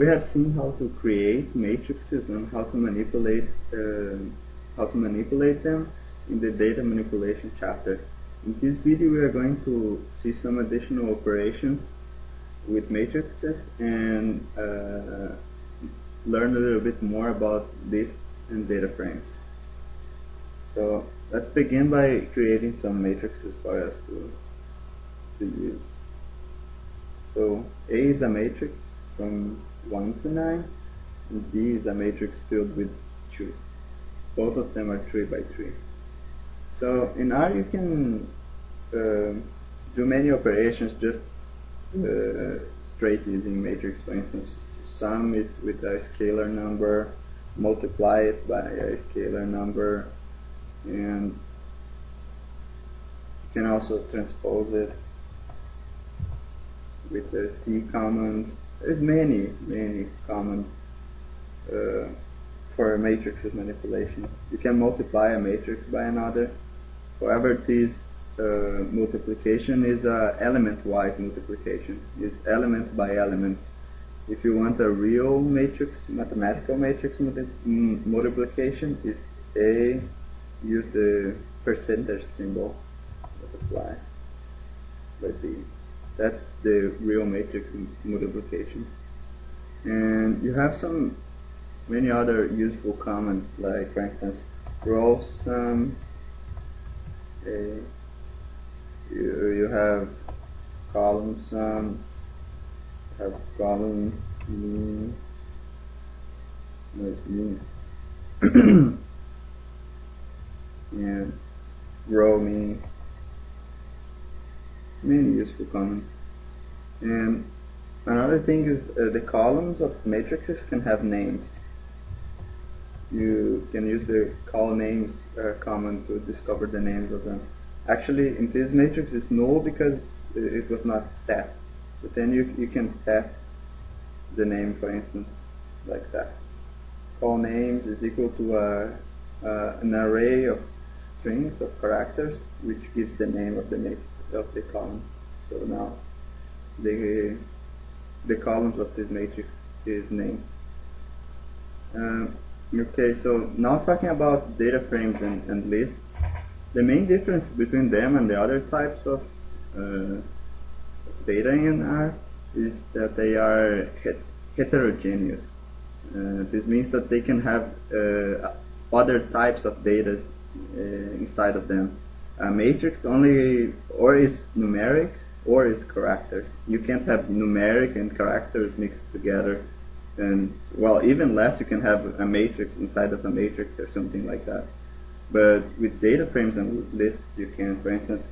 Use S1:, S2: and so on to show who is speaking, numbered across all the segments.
S1: we have seen how to create matrices and how to manipulate uh, how to manipulate them in the data manipulation chapter. In this video we are going to see some additional operations with matrices and uh, learn a little bit more about lists and data frames. So let's begin by creating some matrices for us to, to use. So A is a matrix from 1 to 9 and D is a matrix filled with choose. Both of them are 3 by 3. So in R you can uh, do many operations just uh, straight using matrix. For instance, sum it with a scalar number, multiply it by a scalar number, and you can also transpose it with the T commands. There's many, many commands uh, for matrices manipulation. You can multiply a matrix by another. However, this uh, multiplication is a element-wise multiplication. It's element by element. If you want a real matrix, mathematical matrix multi multiplication, it's A, use the percentage symbol, multiply by B. That's the real matrix multiplication. And you have some many other useful comments, like for instance, row sums, A, you, you have column sums, have column mean, mean, and row mean, many useful comments. And another thing is uh, the columns of matrices can have names. You can use the colnames uh, command to discover the names of them. Actually, in this matrix it's null because it was not set. But then you, you can set the name, for instance, like that. colnames is equal to a, uh, an array of strings of characters, which gives the name of the matrix of the column. So now the the columns of this matrix is named. Um, okay, so now talking about data frames and, and lists. The main difference between them and the other types of uh, data in R is that they are het heterogeneous. Uh, this means that they can have uh, other types of data uh, inside of them. A matrix only or is numeric or is characters. You can't have numeric and characters mixed together. And well, even less you can have a matrix inside of a matrix or something like that. But with data frames and lists, you can, for instance,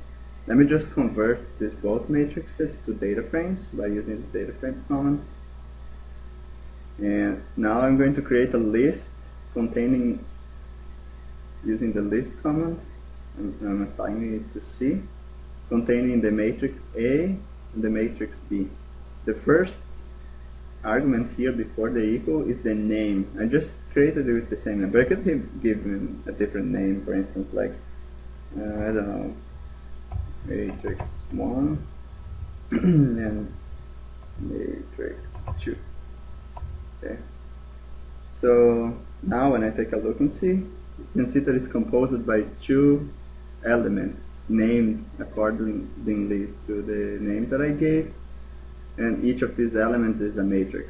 S1: let me just convert these both matrices to data frames by using the data frame command. And now I'm going to create a list containing, using the list command, I'm, assigning it to C, containing the matrix A and the matrix B. The first argument here before the equal is the name. I just created it with the same name, but I could give, give him a different name, for instance, like, uh, I don't know, matrix 1 and matrix 2. Okay. So now when I take a look and see, you can see that it's composed by two elements named accordingly to the name that I gave and each of these elements is a matrix.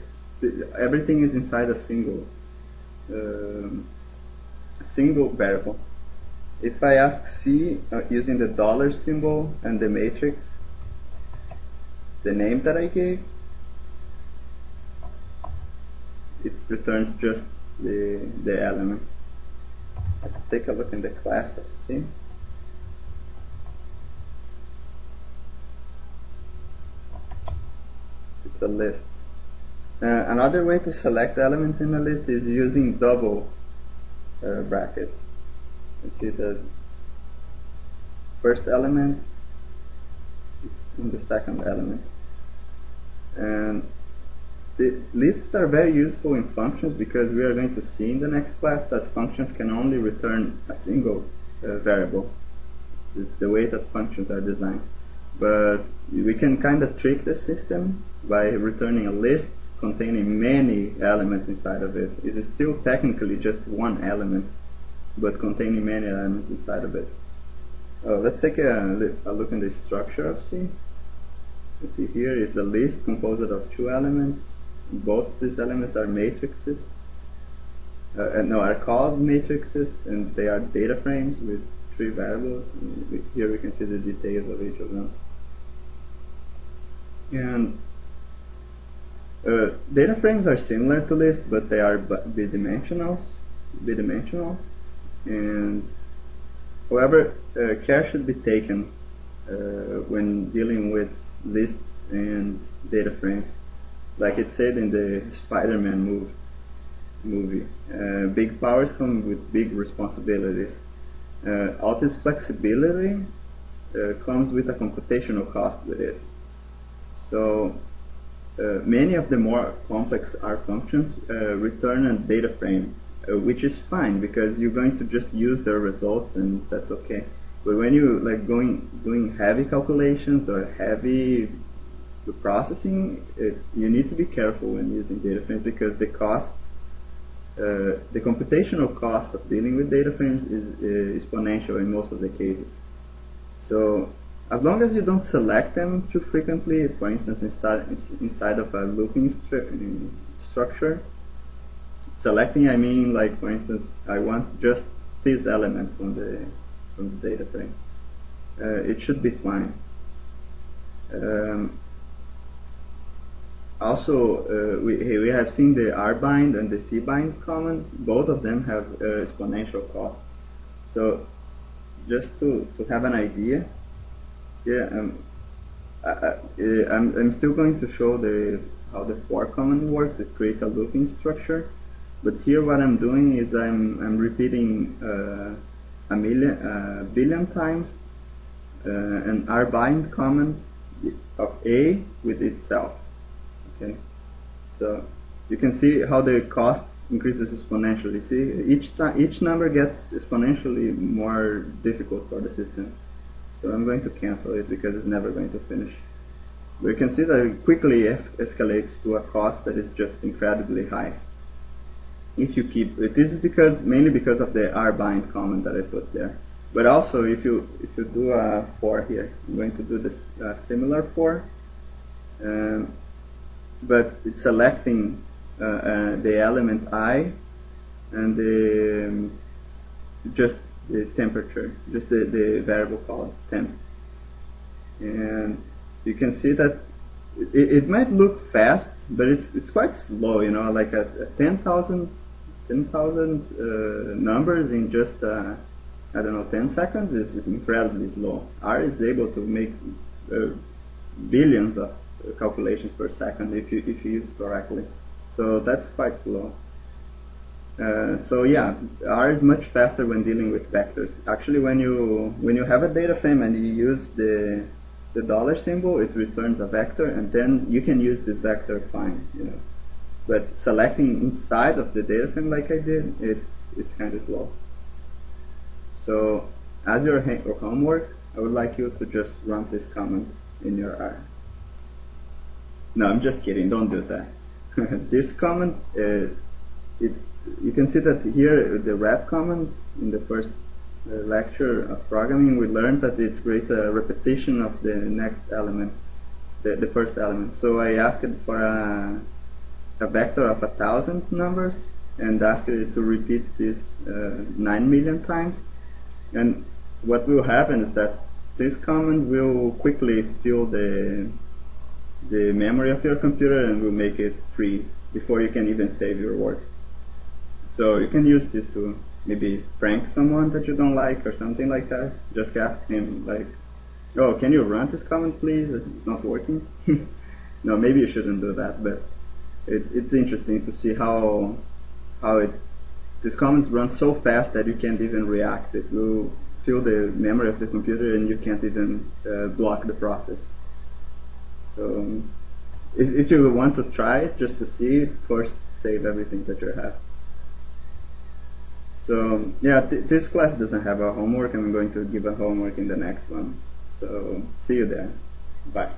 S1: Everything is inside a single um, single variable. If I ask C uh, using the dollar symbol and the matrix, the name that I gave, it returns just the, the element. Let's take a look in the class of C. It's a list. Uh, another way to select elements in a list is using double uh, brackets. You see the first element in the second element. And the lists are very useful in functions because we are going to see in the next class that functions can only return a single uh, variable. It's the way that functions are designed. But we can kind of trick the system by returning a list containing many elements inside of it. It is still technically just one element, but containing many elements inside of it. Uh, let's take a, a look in the structure of C. You see here is a list composed of two elements. Both these elements are matrices. Uh, no, are called matrices, and they are data frames with three variables. Here we can see the details of each of them. And uh, data frames are similar to lists, but they are bidimensional. Bidimensional, and however, uh, care should be taken uh, when dealing with lists and data frames. Like it said in the Spider-Man movie, movie. Uh, big powers come with big responsibilities. Uh, all this flexibility uh, comes with a computational cost with it. So uh, many of the more complex R functions uh, return a data frame, uh, which is fine because you're going to just use their results and that's okay. But when you like going doing heavy calculations or heavy processing, it, you need to be careful when using data frames because the cost, uh, the computational cost of dealing with data frames is uh, exponential in most of the cases. So as long as you don't select them too frequently, for instance, inside, inside of a looping stru structure, selecting I mean like for instance, I want just this element from the from the data frame. Uh, it should be fine. Um, also, uh, we, we have seen the rbind and the cbind command. Both of them have uh, exponential cost. So, just to, to have an idea, yeah, um, I, I, I'm, I'm still going to show the how the for command works. It creates a looping structure. But here what I'm doing is I'm, I'm repeating uh, a million, uh, billion times uh, an rbind command of A with itself. Okay, so you can see how the cost increases exponentially. See, each time each number gets exponentially more difficult for the system. So I'm going to cancel it because it's never going to finish. We can see that it quickly es escalates to a cost that is just incredibly high if you keep it. This is because mainly because of the rbind comment that I put there. But also if you if you do a for here, I'm going to do this uh, similar for, um, but it's selecting uh, uh, the element i and the um, just the temperature, just the, the variable called temp. And you can see that it, it might look fast, but it's it's quite slow, you know, like a, a 10,000 10,000 uh, numbers in just, uh, I don't know, 10 seconds this is incredibly slow. R is able to make uh, billions of calculations per second if you, if you use correctly. So that's quite slow. Uh, so yeah, R is much faster when dealing with vectors. Actually, when you when you have a data frame and you use the the dollar symbol, it returns a vector, and then you can use this vector fine. You know. But selecting inside of the data frame like I did, it's, it's kind of slow. So as your, your homework, I would like you to just run this command in your R. No, I'm just kidding, don't do that. this comment, uh, it, you can see that here the rep comment in the first uh, lecture of programming, we learned that it creates a repetition of the next element, the, the first element. So I asked for a a vector of a thousand numbers and asked it to repeat this uh, 9 million times. And what will happen is that this comment will quickly fill the the memory of your computer and will make it freeze before you can even save your work. So you can use this to maybe prank someone that you don't like or something like that. Just ask him like, oh, can you run this command please? It's not working. no, maybe you shouldn't do that, but it, it's interesting to see how how it these comments run so fast that you can't even react. It will fill the memory of the computer and you can't even uh, block the process. So if, if you want to try it just to see, first save everything that you have. So yeah, th this class doesn't have a homework. And I'm going to give a homework in the next one. So see you there. Bye.